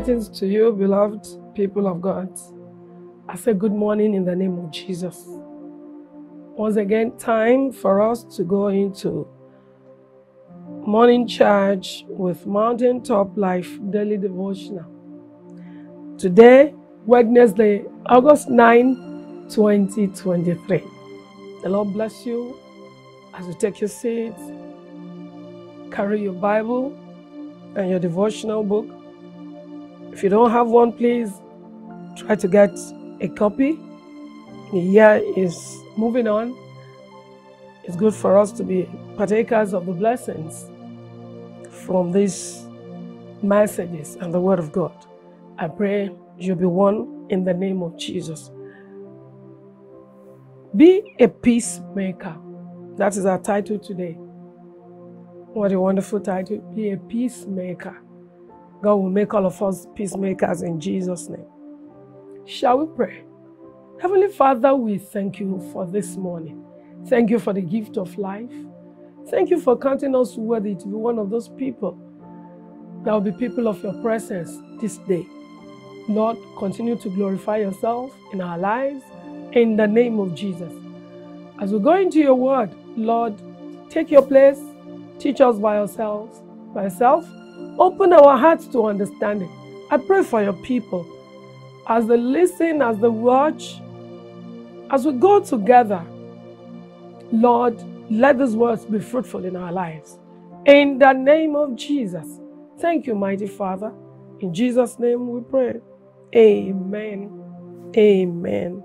Greetings to you, beloved people of God. I say good morning in the name of Jesus. Once again, time for us to go into morning charge with Mountaintop Life Daily Devotional. Today, Wednesday, August 9, 2023. The Lord bless you as you take your seats, carry your Bible and your devotional book. If you don't have one, please try to get a copy. The year is moving on. It's good for us to be partakers of the blessings from these messages and the Word of God. I pray you'll be one in the name of Jesus. Be a peacemaker. That is our title today. What a wonderful title. Be a peacemaker. God will make all of us peacemakers in Jesus' name. Shall we pray? Heavenly Father, we thank you for this morning. Thank you for the gift of life. Thank you for counting us worthy to be one of those people that will be people of your presence this day. Lord, continue to glorify yourself in our lives in the name of Jesus. As we go into your word, Lord, take your place, teach us by yourselves, by yourself, open our hearts to understanding. I pray for your people as they listen, as they watch, as we go together. Lord, let these words be fruitful in our lives. In the name of Jesus. Thank you, mighty Father. In Jesus' name we pray. Amen. Amen.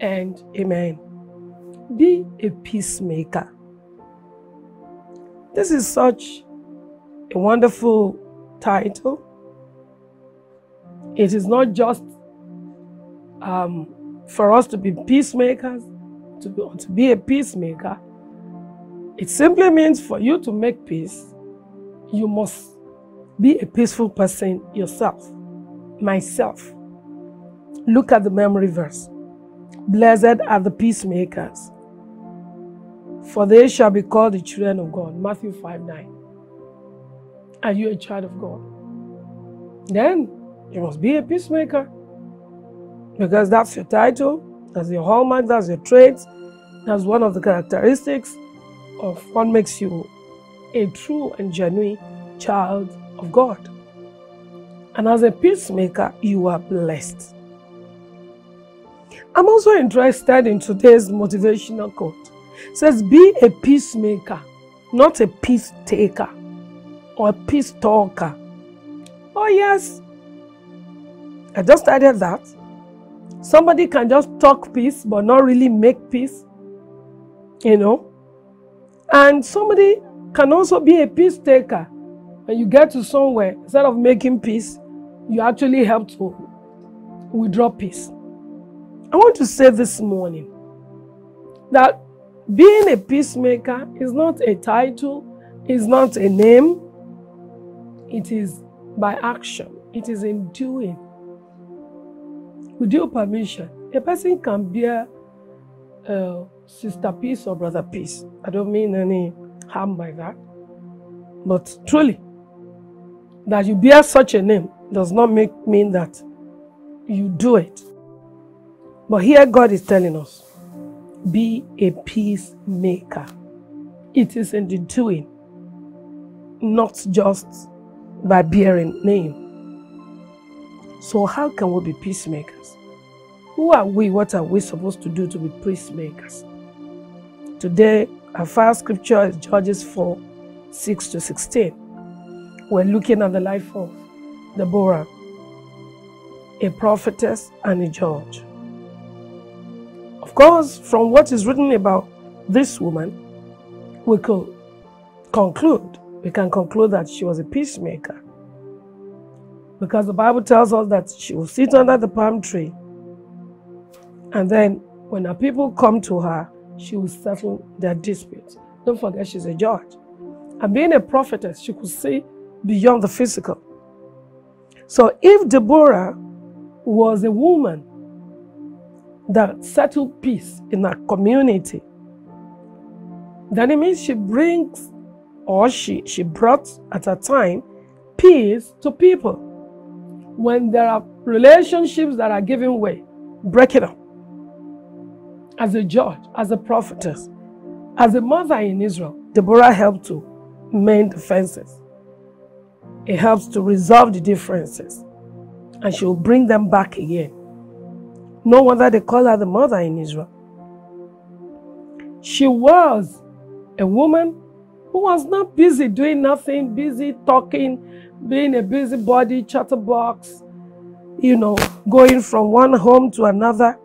And amen. Be a peacemaker. This is such a wonderful title. It is not just um, for us to be peacemakers, to be, to be a peacemaker. It simply means for you to make peace, you must be a peaceful person yourself. Myself. Look at the memory verse. Blessed are the peacemakers, for they shall be called the children of God. Matthew 5 9. Are you a child of God? Then you must be a peacemaker. Because that's your title, that's your hallmark, that's your traits, that's one of the characteristics of what makes you a true and genuine child of God. And as a peacemaker, you are blessed. I'm also interested in today's motivational quote. It says, Be a peacemaker, not a peace taker or a peace talker. Oh, yes. I just added that. Somebody can just talk peace but not really make peace. You know? And somebody can also be a peace taker. When you get to somewhere, instead of making peace, you actually help to withdraw peace. I want to say this morning that being a peacemaker is not a title, is not a name, it is by action, it is in doing. With your permission, a person can bear uh, sister peace or brother peace. I don't mean any harm by that. But truly, that you bear such a name does not make mean that you do it. But here God is telling us, be a peacemaker. It is in the doing, not just by bearing name. So how can we be peacemakers? Who are we? What are we supposed to do to be peacemakers? Today, our first scripture is Judges 4, 6 to 16. We're looking at the life of Deborah, a prophetess and a judge. Of course, from what is written about this woman, we could conclude, we can conclude that she was a peacemaker. Because the Bible tells us that she will sit under the palm tree. And then when her people come to her, she will settle their disputes. Don't forget, she's a judge. And being a prophetess, she could see beyond the physical. So if Deborah was a woman that settled peace in her community, then it means she brings or she, she brought at a time peace to people. when there are relationships that are giving way, break it up. As a judge, as a prophetess, as a mother in Israel, Deborah helped to mend the fences. It helps to resolve the differences. And she will bring them back again. No wonder they call her the mother in Israel. She was a woman who was not busy doing nothing, busy talking, being a busybody, chatterbox, you know, going from one home to another,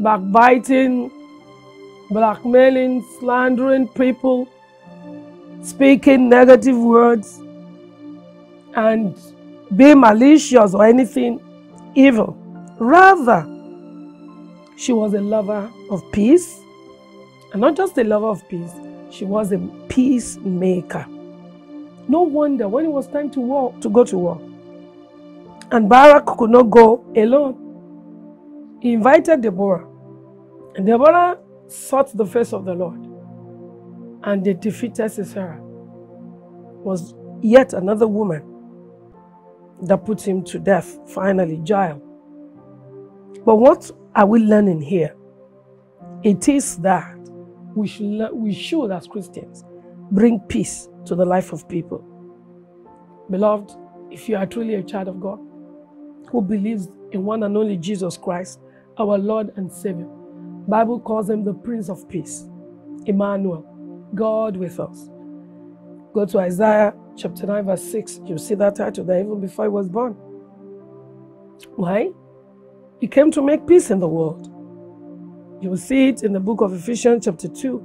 backbiting, blackmailing, slandering people, speaking negative words, and being malicious or anything evil. Rather, she was a lover of peace, and not just a lover of peace, she was a peacemaker. No wonder when it was time to war, to go to war, and Barak could not go alone, he invited Deborah. And Deborah sought the face of the Lord, and they defeated Sisera. Was yet another woman that put him to death, finally, Jael. But what are we learning here? It is that we should, we should, as Christians, bring peace to the life of people. Beloved, if you are truly a child of God who believes in one and only Jesus Christ, our Lord and Savior, Bible calls him the Prince of Peace, Emmanuel, God with us. Go to Isaiah chapter 9, verse 6. You see that title there even before he was born. Why? He came to make peace in the world. You will see it in the book of Ephesians, chapter 2,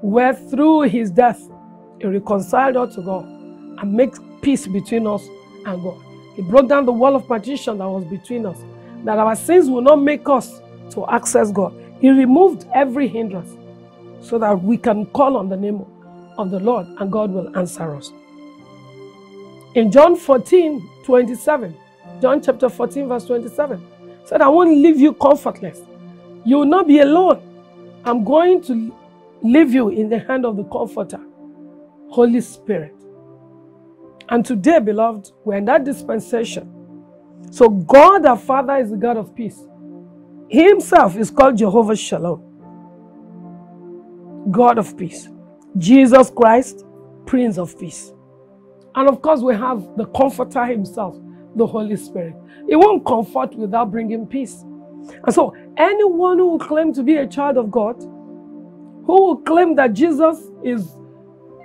where through his death, he reconciled us to God and made peace between us and God. He broke down the wall of partition that was between us, that our sins will not make us to access God. He removed every hindrance so that we can call on the name of the Lord and God will answer us. In John 14, 27, John chapter 14, verse 27, said, I won't leave you comfortless. You will not be alone. I'm going to leave you in the hand of the Comforter, Holy Spirit. And today, beloved, we're in that dispensation. So God our Father is the God of peace. He himself is called Jehovah Shalom. God of peace. Jesus Christ, Prince of Peace. And of course, we have the Comforter himself, the Holy Spirit. He won't comfort without bringing peace. And so, anyone who will claim to be a child of God, who will claim that Jesus is,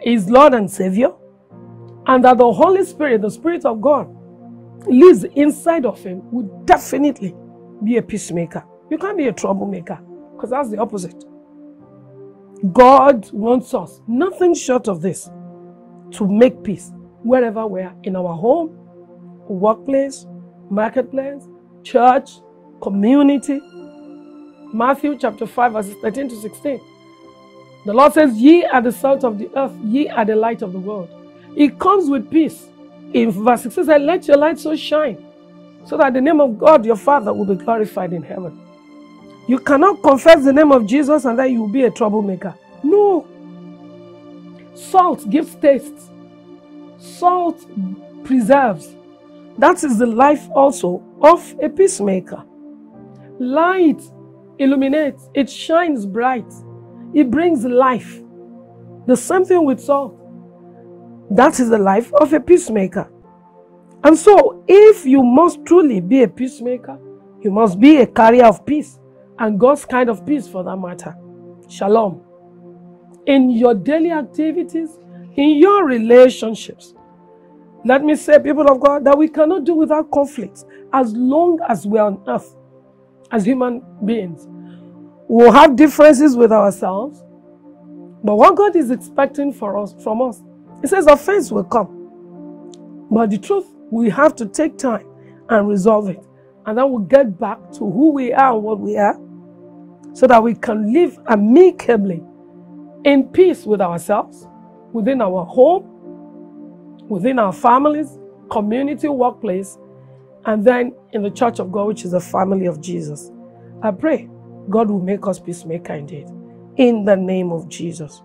is Lord and Savior, and that the Holy Spirit, the Spirit of God, lives inside of him, will definitely be a peacemaker. You can't be a troublemaker, because that's the opposite. God wants us, nothing short of this, to make peace wherever we are in our home, workplace, marketplace, church, community. Matthew chapter 5, verses 13 to 16. The Lord says, Ye are the salt of the earth, ye are the light of the world. It comes with peace. In verse 6 says, Let your light so shine, so that the name of God your Father will be glorified in heaven. You cannot confess the name of Jesus and then you will be a troublemaker. No. Salt gives taste. Salt preserves. That is the life also of a peacemaker. Light illuminates, it shines bright, it brings life. The same thing with salt. That is the life of a peacemaker. And so, if you must truly be a peacemaker, you must be a carrier of peace and God's kind of peace for that matter. Shalom. In your daily activities, in your relationships, let me say, people of God, that we cannot do without conflicts as long as we are on earth as human beings. We'll have differences with ourselves, but what God is expecting for us from us, He says offense will come. But the truth, we have to take time and resolve it. And then we'll get back to who we are and what we are so that we can live amicably in peace with ourselves, within our home, within our families, community, workplace, and then in the church of God, which is the family of Jesus. I pray God will make us peacemaker indeed. In the name of Jesus.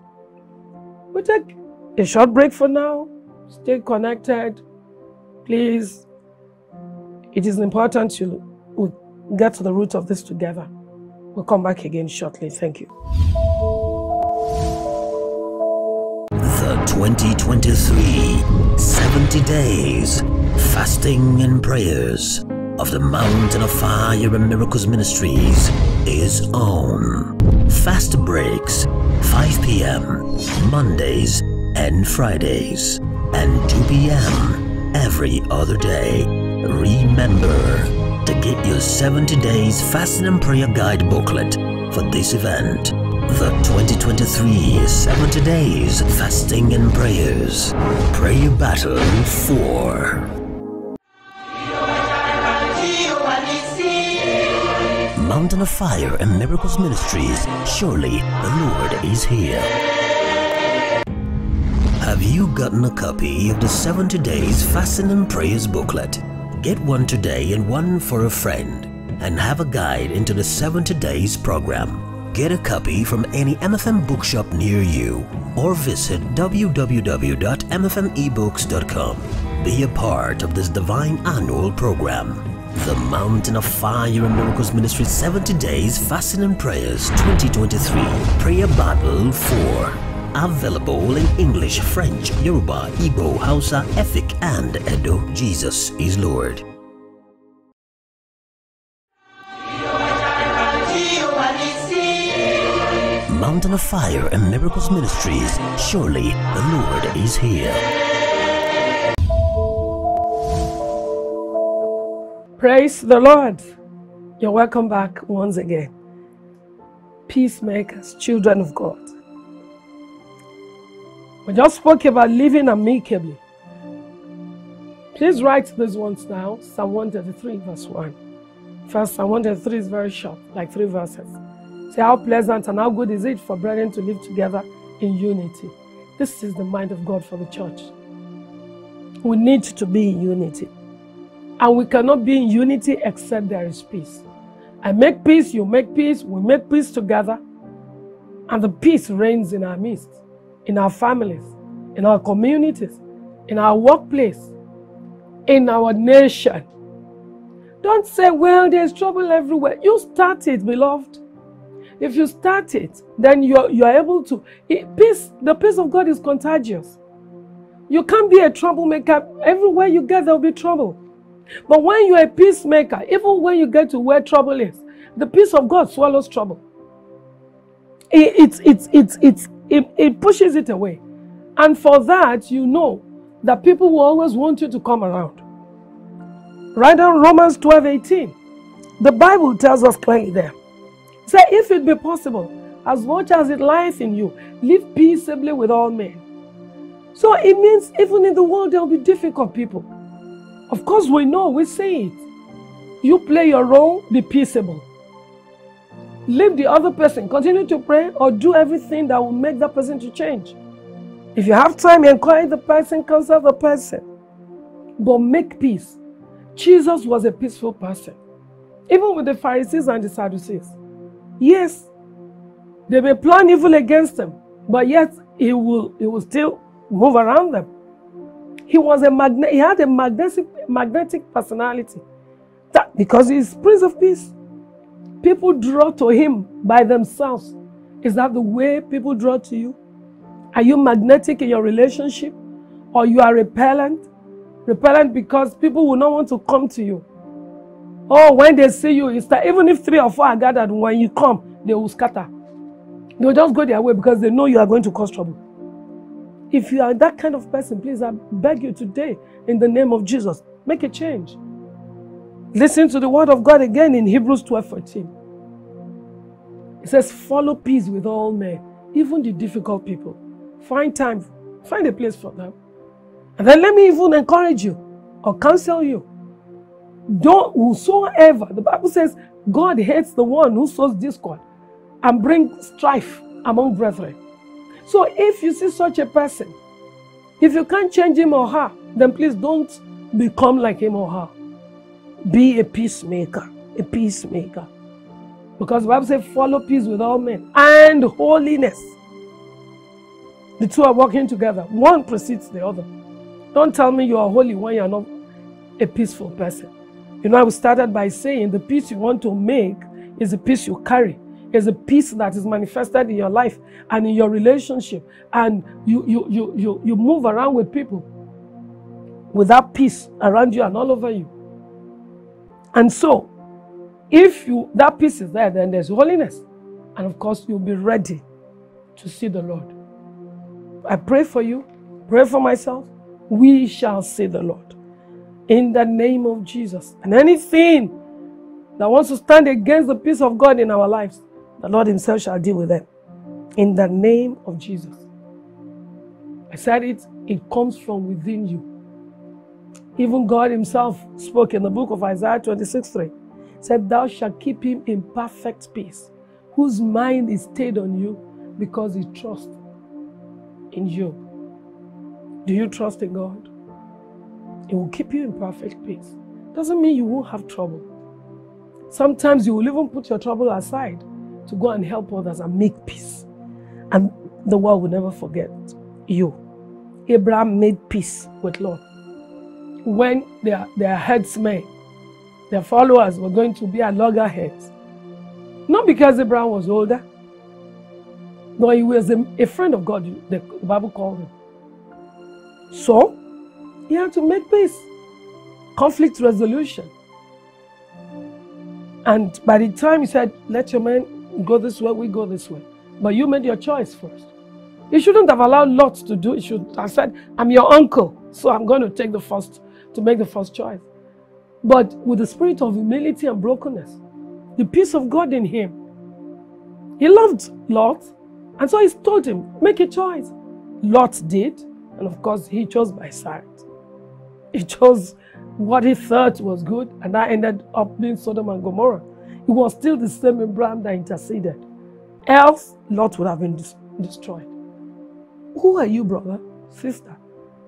We take a short break for now. Stay connected. Please It is important to we get to the root of this together. We'll come back again shortly. Thank you. The 2023 70 Days Fasting and Prayers of the Mountain of Fire and Miracles Ministries is on. Fast breaks 5 p.m. Mondays and Fridays and 2 p.m. every other day. Remember to get your 70 Days Fasting and Prayer Guide booklet for this event. The 2023 70 Days Fasting and Prayers Prayer Battle 4. Mountain of Fire and Miracles Ministries. Surely the Lord is here. Have you gotten a copy of the 70 Days Fasting and Prayers booklet? Get one today and one for a friend, and have a guide into the 70 Days program. Get a copy from any MFM bookshop near you or visit www.mfmebooks.com. Be a part of this divine annual program. The Mountain of Fire and Miracles Ministry 70 Days Fasting and Prayers 2023 Prayer Battle 4. Available in English, French, Yoruba, Igbo, Hausa, Efik, and Edo. Jesus is Lord. Mountain of Fire and Miracles Ministries. Surely the Lord is here. Praise the Lord. You're welcome back once again. Peacemakers, children of God. We just spoke about living amicably. Please write these ones now. Psalm 133, verse 1. First, Psalm 133 is very short, like three verses. Say, how pleasant and how good is it for brethren to live together in unity. This is the mind of God for the church. We need to be in unity. And we cannot be in unity except there is peace. I make peace, you make peace, we make peace together. And the peace reigns in our midst, in our families, in our communities, in our workplace, in our nation. Don't say, well, there's trouble everywhere. You start it, beloved. If you start it, then you're, you're able to. It, peace, the peace of God is contagious. You can't be a troublemaker. Everywhere you get, there'll be trouble. But when you're a peacemaker, even when you get to where trouble is, the peace of God swallows trouble. It, it, it, it, it, it, pushes it away. And for that, you know that people will always want you to come around. Right on Romans 12 18. The Bible tells us clearly there. Say, if it be possible, as much as it lies in you, live peaceably with all men. So it means even in the world there will be difficult people. Of course, we know, we say it. You play your role, be peaceable. Leave the other person, continue to pray, or do everything that will make that person to change. If you have time, encourage the person, counsel the person. But make peace. Jesus was a peaceful person, even with the Pharisees and the Sadducees. Yes, they may plan evil against him, but yet he will, he will still move around them. He was a magnet, he had a magnetic, magnetic personality. That because he's Prince of Peace. People draw to him by themselves. Is that the way people draw to you? Are you magnetic in your relationship? Or you are repellent? Repellent because people will not want to come to you. Oh, when they see you, it's that even if three or four are gathered, when you come, they will scatter. They'll just go their way because they know you are going to cause trouble. If you are that kind of person, please, I beg you today, in the name of Jesus, make a change. Listen to the word of God again in Hebrews 12 14. It says, Follow peace with all men, even the difficult people. Find time, find a place for them. And then let me even encourage you or counsel you don't whosoever, the Bible says, God hates the one who sows discord and brings strife among brethren. So if you see such a person, if you can't change him or her, then please don't become like him or her. Be a peacemaker, a peacemaker. Because the Bible says, follow peace with all men and holiness. The two are working together. One precedes the other. Don't tell me you are holy when you are not a peaceful person. You know, I started by saying the peace you want to make is the peace you carry. Is a peace that is manifested in your life and in your relationship. And you you you you you move around with people with that peace around you and all over you. And so, if you that peace is there, then there's holiness. And of course, you'll be ready to see the Lord. I pray for you, pray for myself. We shall see the Lord in the name of Jesus. And anything that wants to stand against the peace of God in our lives, the Lord Himself shall deal with them in the name of Jesus. I said it, it comes from within you. Even God Himself spoke in the book of Isaiah 26 3 said, Thou shalt keep him in perfect peace, whose mind is stayed on you because he trusts in you. Do you trust in God? It will keep you in perfect peace. Doesn't mean you won't have trouble. Sometimes you will even put your trouble aside to go and help others and make peace. And the world will never forget you. Abraham made peace with Lot. When their, their headsmen, their followers were going to be at loggerheads. Not because Abraham was older, no, he was a, a friend of God, the Bible called him. So, he had to make peace, conflict resolution. And by the time he said, Let your men go this way, we go this way. But you made your choice first. You shouldn't have allowed Lot to do it. should said, I'm your uncle, so I'm going to take the first, to make the first choice. But with the spirit of humility and brokenness, the peace of God in him, he loved Lot, and so he told him, make a choice. Lot did, and of course, he chose by sight. He chose what he thought was good, and that ended up being Sodom and Gomorrah. It was still the same Abraham that interceded. Else, Lot would have been dis destroyed. Who are you, brother, sister?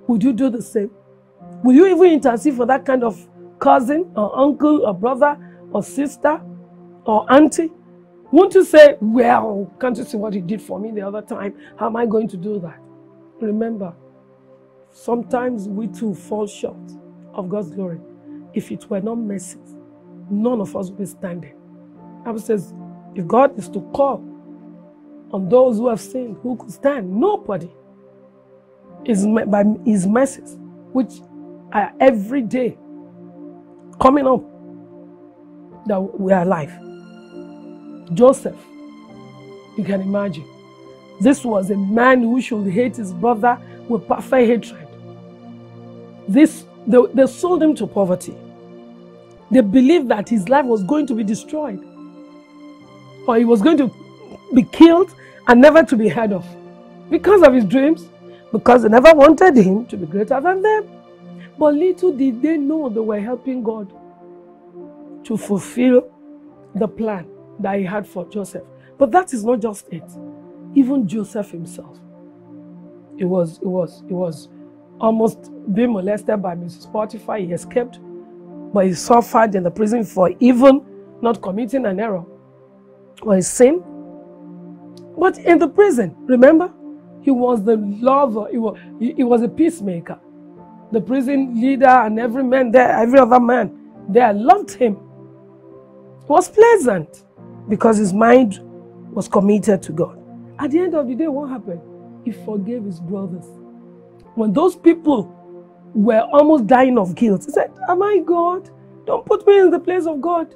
Would you do the same? Will you even intercede for that kind of cousin or uncle or brother or sister or auntie? Won't you say, Well, can't you see what he did for me the other time? How am I going to do that? Remember, sometimes we too fall short of God's glory. If it were not mercy, none of us would be standing. Bible says, if God is to call on those who have sinned, who could stand? Nobody. Is by His mercies, which are every day coming up, that we are alive. Joseph, you can imagine. This was a man who should hate his brother with perfect hatred. This they, they sold him to poverty. They believed that his life was going to be destroyed. Or he was going to be killed and never to be heard of. Because of his dreams, because they never wanted him to be greater than them. But little did they know they were helping God to fulfill the plan that he had for Joseph. But that is not just it. Even Joseph himself. It was, it was, it was almost being molested by Mrs. Potiphar. He escaped, but he suffered in the prison for even not committing an error or a sin. But in the prison, remember, he was the lover, he was, he, he was a peacemaker. The prison leader and every man there, every other man there loved him. It was pleasant because his mind was committed to God. At the end of the day, what happened? He forgave his brothers. When those people were almost dying of guilt, he said, Am I God? Don't put me in the place of God.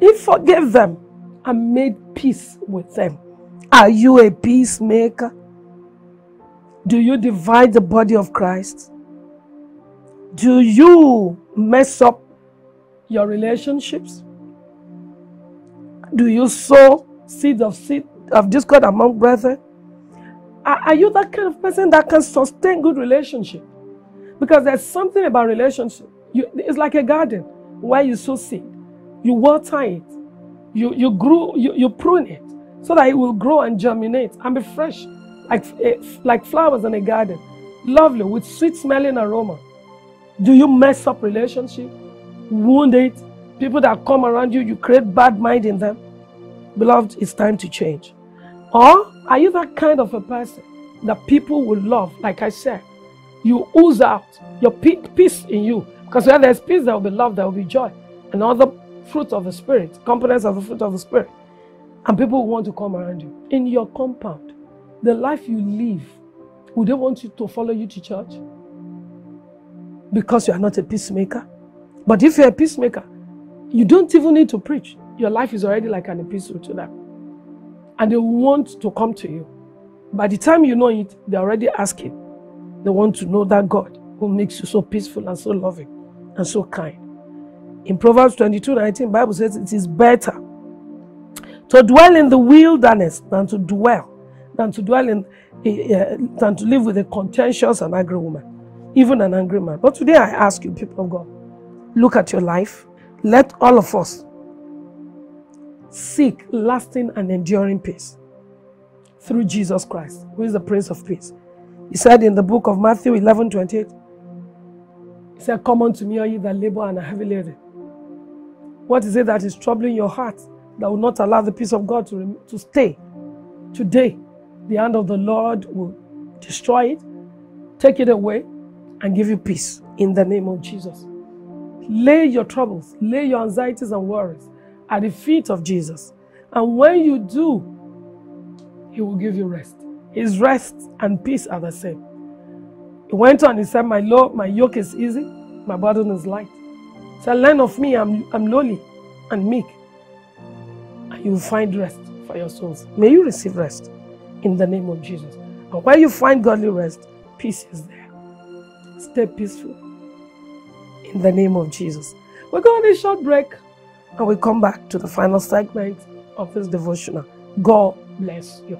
He forgave them and made peace with them. Are you a peacemaker? Do you divide the body of Christ? Do you mess up your relationships? Do you sow seeds of seed of discord among brethren? Are, are you that kind of person that can sustain good relationship? Because there's something about relationship. You, it's like a garden where you sow seed, you water it, you you grow, you, you prune it so that it will grow and germinate and be fresh, like eh, like flowers in a garden, lovely with sweet smelling aroma. Do you mess up relationship, wound it? People that come around you, you create bad mind in them. Beloved, it's time to change. Or are you that kind of a person that people will love? Like I said, you ooze out your peace in you Because where there's peace, there will be love, there will be joy, and other fruit of the Spirit, components of the fruit of the Spirit. And people want to come around you. In your compound, the life you live, would they want you to follow you to church? Because you are not a peacemaker. But if you're a peacemaker, you don't even need to preach. Your life is already like an epistle to them. And they want to come to you. By the time you know it, they're already asking. They want to know that God who makes you so peaceful and so loving and so kind. In Proverbs 22 19, Bible says it is better to dwell in the wilderness than to dwell, than to dwell in, uh, than to live with a contentious and angry woman, even an angry man. But today I ask you, people of God, look at your life. Let all of us seek lasting and enduring peace through Jesus Christ, who is the Prince of Peace. He said in the book of Matthew 11 28, He said, Come unto me, all ye that labor and are heavy laden. What is it that is troubling your heart that will not allow the peace of God to, to stay? Today, the hand of the Lord will destroy it, take it away, and give you peace in the name of Jesus. Lay your troubles, lay your anxieties and worries at the feet of Jesus. And when you do, He will give you rest. His rest and peace are the same. He went on, he said, My Lord, my yoke is easy, my burden is light. Said, Learn of me, I'm, I'm lowly and meek, and you will find rest for your souls. May you receive rest in the name of Jesus. And where you find godly rest, peace is there. Stay peaceful in the name of Jesus. We're going on a short break and we come back to the final segment of this devotional. God bless you.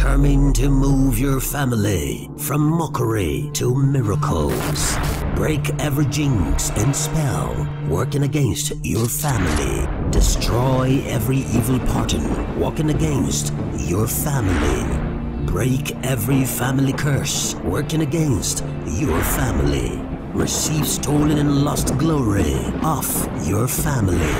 Determined to move your family from mockery to miracles. Break every jinx and spell working against your family. Destroy every evil pattern working against your family. Break every family curse working against your family. Receive stolen and lost glory off your family.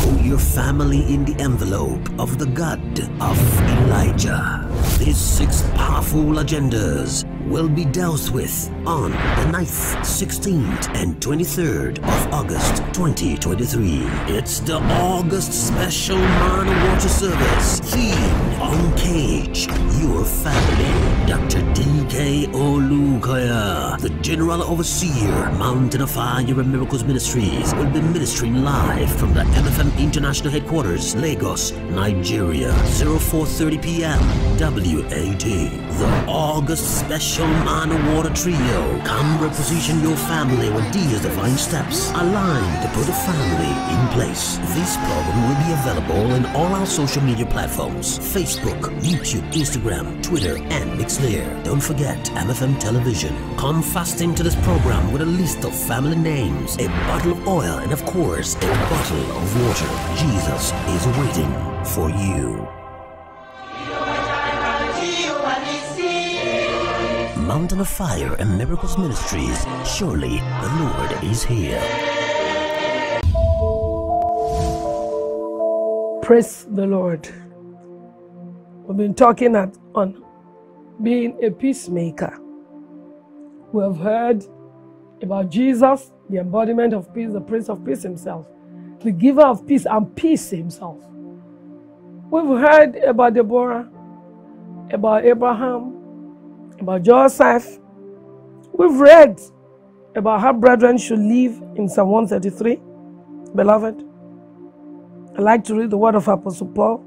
Put your family in the envelope of the God of Elijah. These six powerful agendas will be dealt with on the 9th, 16th, and 23rd of August 2023. It's the August Special Manna Water Service theme on Cage Your Family. Dr. D.K. Olukoya, the General Overseer, Mountain of Fire and Miracles Ministries, will be ministering live from the MFM International Headquarters, Lagos, Nigeria, 0430 p.m. WAT. The August Special Of Water Trio. Come reposition your family with these divine steps aligned to put a family in place. This program will be available in all our social media platforms Facebook, YouTube, Instagram, Twitter, and Mixlr. Don't forget MFM Television. Come fasting to this program with a list of family names, a bottle of oil, and of course, a bottle of water. Jesus is waiting for you. Mountain of Fire and Miracles Ministries. Surely the Lord is here. Praise the Lord. We've been talking at, on being a peacemaker. We have heard about Jesus, the embodiment of peace, the Prince of Peace himself, the giver of peace and peace himself. We've heard about Deborah, about Abraham, about Joseph. We've read about how brethren should live in Psalm 133. Beloved, I like to read the word of Apostle Paul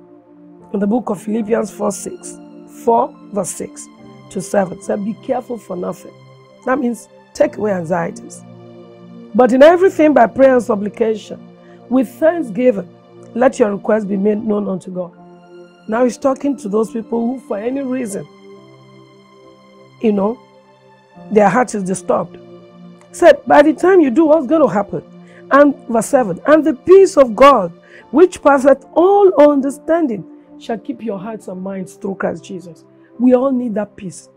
in the book of Philippians 4 6. 4 verse 6 to 7. Said, Be careful for nothing. That means take away anxieties. But in everything by prayer and supplication, with thanksgiving, let your requests be made known unto God. Now he's talking to those people who, for any reason, you know, their heart is disturbed. Said, by the time you do, what's going to happen? And verse 7 And the peace of God, which passeth all understanding, shall keep your hearts and minds through Christ Jesus. We all need that peace.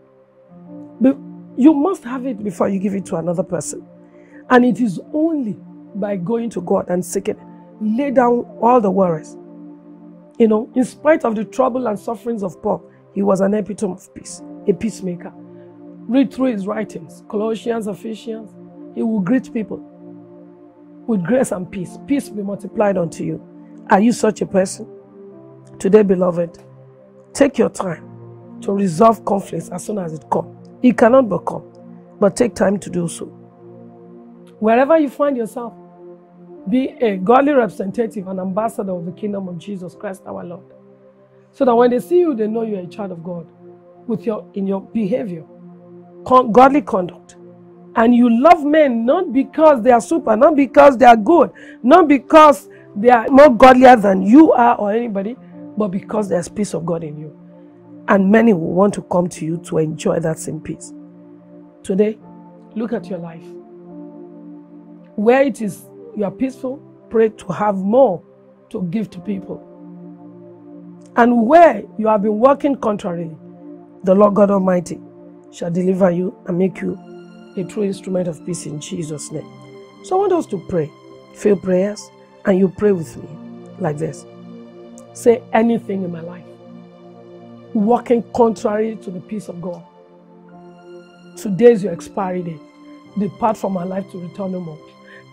But you must have it before you give it to another person. And it is only by going to God and seeking. Lay down all the worries. You know, in spite of the trouble and sufferings of Paul, he was an epitome of peace, a peacemaker. Read through his writings, Colossians, Ephesians. He will greet people with grace and peace. Peace be multiplied unto you. Are you such a person? Today, beloved, take your time to resolve conflicts as soon as it comes. It cannot but become, but take time to do so. Wherever you find yourself, be a godly representative, an ambassador of the kingdom of Jesus Christ our Lord. So that when they see you, they know you're a child of God with your in your behavior, godly conduct. And you love men not because they are super, not because they are good, not because they are more godlier than you are or anybody, but because there's peace of God in you. And many will want to come to you to enjoy that same peace. Today, look at your life. Where it is you are peaceful, pray to have more to give to people. And where you have been working contrary, the Lord God Almighty shall deliver you and make you a true instrument of peace in Jesus' name. So I want us to pray, few prayers, and you pray with me like this. Say anything in my life, Walking contrary to the peace of God. Today is your expiry day. Depart from my life to return no more.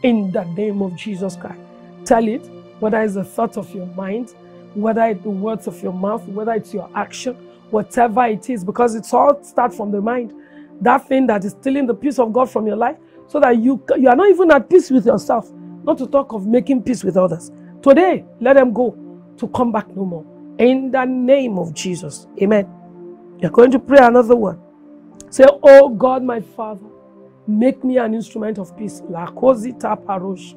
In the name of Jesus Christ. Tell it, whether it's the thought of your mind, whether it's the words of your mouth, whether it's your action, whatever it is, because it's all start from the mind. That thing that is stealing the peace of God from your life, so that you, you are not even at peace with yourself, not to talk of making peace with others. Today, let them go to come back no more. In the name of Jesus. Amen. You're going to pray another one. Say, Oh God, my Father, make me an instrument of peace. Parosh.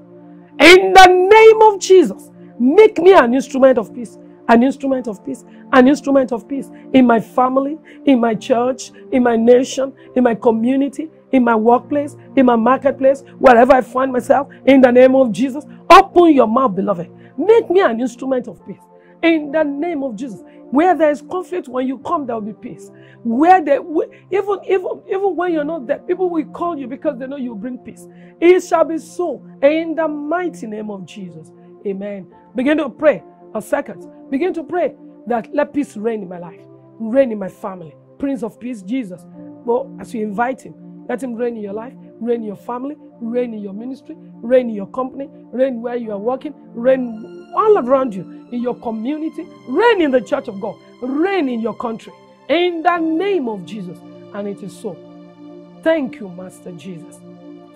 In the name of Jesus, make me an instrument of peace. An instrument of peace. An instrument of peace in my family, in my church, in my nation, in my community, in my workplace, in my marketplace, wherever I find myself. In the name of Jesus, open your mouth, beloved. Make me an instrument of peace. In the name of Jesus. Where there is conflict, when you come, there will be peace. Where they, even, even, even when you're not there, people will call you because they know you bring peace. It shall be so in the mighty name of Jesus. Amen. Begin to pray. A second. Begin to pray that let peace reign in my life, reign in my family. Prince of Peace, Jesus. Well, as you invite him, let him reign in your life, reign in your family, reign in your ministry, reign in your company, reign where you are working, reign all around you, in your community, reign in the church of God, reign in your country. In the name of Jesus. And it is so. Thank you, Master Jesus.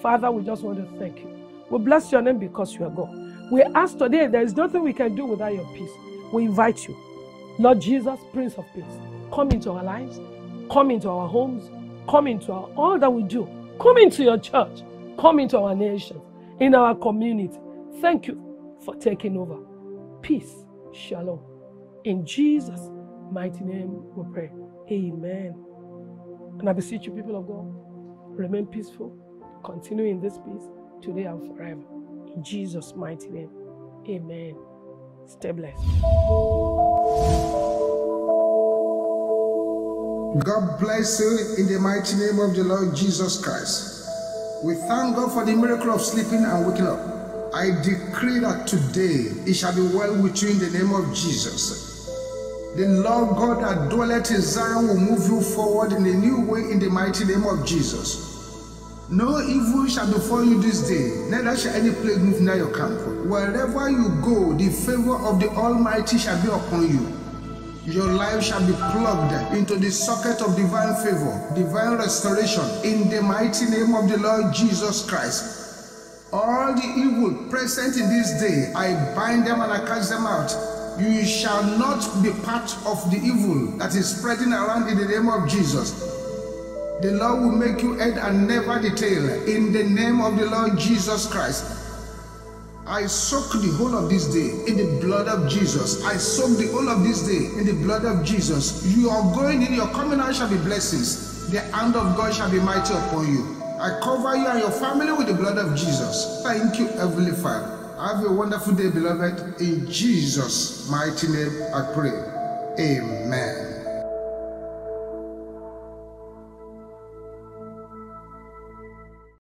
Father, we just want to thank you. We bless your name because you are God. We ask today, there is nothing we can do without your peace. We invite you, Lord Jesus, Prince of Peace, come into our lives, come into our homes, come into our, all that we do. Come into your church, come into our nation, in our community. Thank you for taking over. Peace, shalom. In Jesus' mighty name we pray. Amen. And I beseech you, people of God, remain peaceful, continue in this peace today and forever. In Jesus' mighty name. Amen. Stay blessed. God bless you in the mighty name of the Lord Jesus Christ. We thank God for the miracle of sleeping and waking up. I decree that today it shall be well with you in the name of Jesus. The Lord God that dwelleth in Zion will move you forward in a new way in the mighty name of Jesus. No evil shall befall you this day, neither shall any plague move near your camp. Wherever you go, the favor of the Almighty shall be upon you. Your life shall be plugged into the socket of divine favor, divine restoration in the mighty name of the Lord Jesus Christ. All the evil present in this day, I bind them and I cast them out. You shall not be part of the evil that is spreading around in the name of Jesus. The Lord will make you head and never the tail in the name of the Lord Jesus Christ. I soak the whole of this day in the blood of Jesus. I soak the whole of this day in the blood of Jesus. You are going in, your coming out shall be blessings. The hand of God shall be mighty upon you. I cover you and your family with the blood of Jesus. Thank you, Heavenly Father. Have a wonderful day, beloved. In Jesus' mighty name, I pray. Amen.